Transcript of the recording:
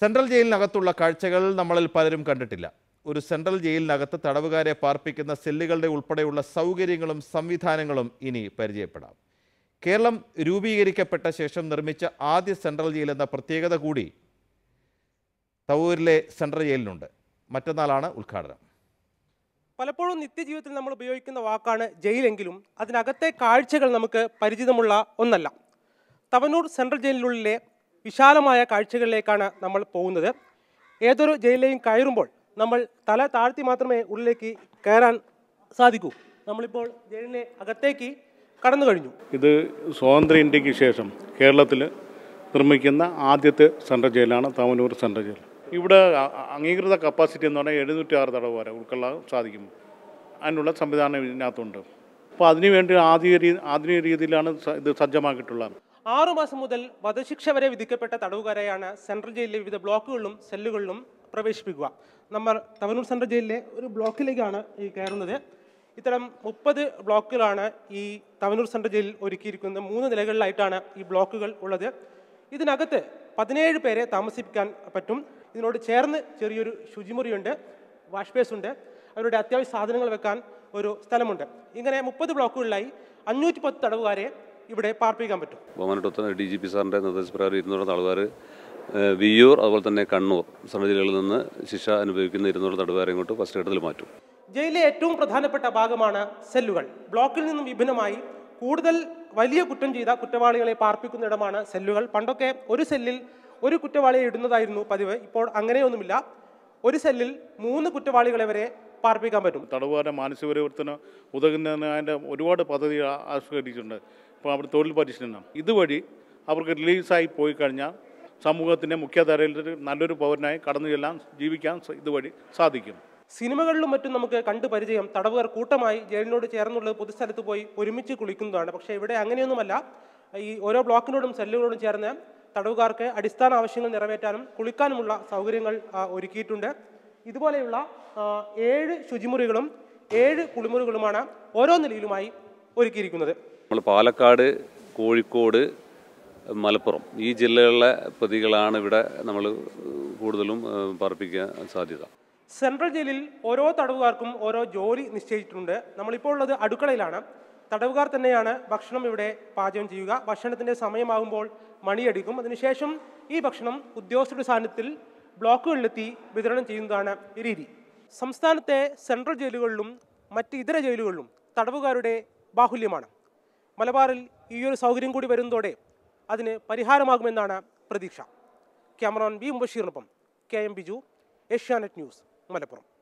Central ജയിലിനകത്തുള്ള കാഴ്ചകൾ നമ്മളിൽ പലരും കണ്ടിട്ടില്ല. ഒരു സെൻട്രൽ ജയിലിനകത്ത് തടവുകാരെ പാർപ്പിക്കുന്ന സെല്ലുകളുടെ ഉൾപ്പെടെയുള്ള സൗകര്യങ്ങളും സംവിധാനങ്ങളും ഇനി പരിചയപ്പെടാം. കേരളം രൂപീകരിക്കപ്പെട്ട ശേഷം നിർമ്മിച്ച ആദ്യ സെൻട്രൽ ജയിൽ എന്ന പ്രത്യേകത കൂടി തവൂരിലെ സെൻട്രൽ ജയിലിനുണ്ട്. മറ്റന്നാളാണ് ഉദ്ഘാടനം. പലപ്പോഴും നിത്യജീവിതത്തിൽ നമ്മൾ ഉപയോഗിക്കുന്ന വാക്കാണ് ജയിലെങ്കിലും അതിനകത്തെ കാഴ്ചകൾ നമുക്ക് പരിചിതമുള്ള ഒന്നല്ല. തവനൂർ സെൻട്രൽ ജയിലിനുള്ളിലെ വിശാലമായ കാഴ്ചകളിലേക്കാണ് നമ്മൾ പോകുന്നത്. ഏതൊരു ജയിലിലെയും കയറുമ്പോൾ നമ്മൾ തല താഴ്ത്തി മാത്രമേ ഉള്ളിലേക്ക് കയറാൻ സാധിക്കൂ. നമ്മളിപ്പോൾ ജയിലിനെ അകത്തേക്ക് കടന്നു കഴിഞ്ഞു. ഇത് സ്വാതന്ത്ര്യ ഇന്ത്യയ്ക്ക് ശേഷം കേരളത്തിൽ നിർമ്മിക്കുന്ന ആദ്യത്തെ സെൻട്രൽ ജയിലാണ് താമനൂർ സെൻട്രൽ ജയിൽ. ഇവിടെ അംഗീകൃത കപ്പാസിറ്റി എന്ന് പറഞ്ഞാൽ എഴുന്നൂറ്റി ആറ് തടവ് വരെ ഉൾക്കൊള്ളാൻ സാധിക്കും. അതിനുള്ള സംവിധാനം ഇതിനകത്തുണ്ട്. അപ്പോൾ അതിനുവേണ്ടി ആധുനിക രീതി ആധുനിക രീതിയിലാണ് ഇത് സജ്ജമാക്കിയിട്ടുള്ളത്. ആറു മാസം മുതൽ വധശിക്ഷ വരെ വിധിക്കപ്പെട്ട തടവുകാരെയാണ് സെൻട്രൽ ജയിലിലെ വിവിധ ബ്ലോക്കുകളിലും സെല്ലുകളിലും പ്രവേശിപ്പിക്കുക. നമ്മൾ തവനൂർ സെൻട്രൽ ജയിലിലെ ഒരു ബ്ലോക്കിലേക്കാണ് ഈ കയറുന്നത്. ഇത്തരം മുപ്പത് ബ്ലോക്കുകളാണ് ഈ തവനൂർ സെൻട്രൽ ജയിലിൽ ഒരുക്കിയിരിക്കുന്നത്. മൂന്ന് നിലകളിലായിട്ടാണ് ഈ ബ്ലോക്കുകൾ ഉള്ളത്. ഇതിനകത്ത് പതിനേഴ് പേരെ താമസിപ്പിക്കാൻ പറ്റും. ഇതിനോട് ചേർന്ന് ചെറിയൊരു ശുചിമുറിയുണ്ട് വാഷ് ബേസ് ഉണ്ട്. അവരുടെ അത്യാവശ്യ സാധനങ്ങൾ വെക്കാൻ ഒരു സ്ഥലമുണ്ട്. ഇങ്ങനെ മുപ്പത് ബ്ലോക്കുകളിലായി അഞ്ഞൂറ്റി പത്ത് തടവുകാരെ ഇവിടെ പാർപ്പിക്കാൻ പറ്റും. ബഹുമാനപ്പെട്ട ഡി ജി പി സാറിന്റെ നിർദ്ദേശപ്രകാരം ഇരുന്നൂറ് തടവുകാർ വിയൂർ അതുപോലെ തന്നെ കണ്ണൂർ ജില്ലകളിൽ നിന്ന് ശിക്ഷ അനുഭവിക്കുന്ന ഇരുന്നൂറ് തടവുകാരെ ഇങ്ങോട്ട് ഫസ്റ്റ് ഘട്ടത്തിൽ മാറ്റും. ജയിലിലെ ഏറ്റവും പ്രധാനപ്പെട്ട ഭാഗമാണ് സെല്ലുകൾ. ബ്ലോക്കിൽ നിന്നും വിഭിന്നമായി കൂടുതൽ വലിയ കുറ്റം ചെയ്ത കുറ്റവാളികളെ പാർപ്പിക്കുന്ന ഇടമാണ് സെല്ലുകൾ. പണ്ടൊക്കെ ഒരു സെല്ലിൽ ഒരു കുറ്റവാളിയെ ഇടുന്നതായിരുന്നു പതിവ്. ഇപ്പോൾ അങ്ങനെയൊന്നുമില്ല. ഒരു സെല്ലിൽ മൂന്ന് കുറ്റവാളികളെ വരെ പാർപ്പിക്കാൻ പറ്റും. തടവുകാരുടെ മാനസിക പരിവർത്തനം ഉതകുന്നതിന് ഒരുപാട് പദ്ധതി ആ- ആവിഷ്കരിച്ചിട്ടുണ്ട്. ഇപ്പോൾ അവിടെ തൊഴിൽ പരിശീലനം. ഇതുവഴി അവർക്ക് റിലീസായി പോയി കഴിഞ്ഞാൽ സമൂഹത്തിന്റെ മുഖ്യധാരയിൽ നല്ലൊരു പൗരനായി കടന്നു ചെല്ലാൻ ജീവിക്കാൻ ഇതുവഴി സാധിക്കും. സിനിമകളിലും മറ്റും നമുക്ക് കണ്ടു പരിചയം. തടവുകാർ കൂട്ടമായി ജയിലിനോട് ചേർന്നുള്ളത് പൊതുസ്ഥലത്ത് പോയി ഒരുമിച്ച് കുളിക്കുന്നതാണ്. പക്ഷേ ഇവിടെ അങ്ങനെയൊന്നുമല്ല. ഈ ഓരോ ബ്ലോക്കിനോടും സെല്ലുകളോടും ചേർന്ന് തടവുകാർക്ക് അടിസ്ഥാന ആവശ്യങ്ങൾ നിറവേറ്റാനും കുളിക്കാനുമുള്ള സൗകര്യങ്ങൾ ഒരുക്കിയിട്ടുണ്ട്. ഇതുപോലെയുള്ള ഏഴ് ശുചിമുറികളും ഏഴ് കുളിമുറികളുമാണ് ഓരോ നിലയിലുമായി ഒരുക്കിയിരിക്കുന്നത്. നമ്മൾ പാലക്കാട് കോഴിക്കോട് മലപ്പുറം ഈ ജില്ലകളിലെ പ്രതികളാണ് ഇവിടെ നമ്മൾ കൂടുതലും പാർപ്പിക്കാൻ സാധ്യത. സെൻട്രൽ ജയിലിൽ ഓരോ തടവുകാർക്കും ഓരോ ജോലി നിശ്ചയിച്ചിട്ടുണ്ട്. നമ്മളിപ്പോൾ ഉള്ളത് അടുക്കളയിലാണ്. തടവുകാർ തന്നെയാണ് ഭക്ഷണം ഇവിടെ പാചകം ചെയ്യുക. ഭക്ഷണത്തിന്റെ സമയമാകുമ്പോൾ മണിയടിക്കും. അതിനുശേഷം ഈ ഭക്ഷണം ഉദ്യോഗസ്ഥരുടെ സാന്നിധ്യത്തിൽ ബ്ലോക്കുകളിലെത്തി വിതരണം ചെയ്യുന്നതാണ് രീതി. സംസ്ഥാനത്തെ സെൻട്രൽ ജയിലുകളിലും മറ്റ് ഇതര ജയിലുകളിലും തടവുകാരുടെ ബാഹുല്യമാണ്. മലബാറിൽ ഈ ഒരു സൗകര്യം കൂടി വരുന്നതോടെ അതിന് പരിഹാരമാകുമെന്നാണ് പ്രതീക്ഷ. Cameraman B മുബഷീറിനൊപ്പം K M Biju Asianet News Malappuram.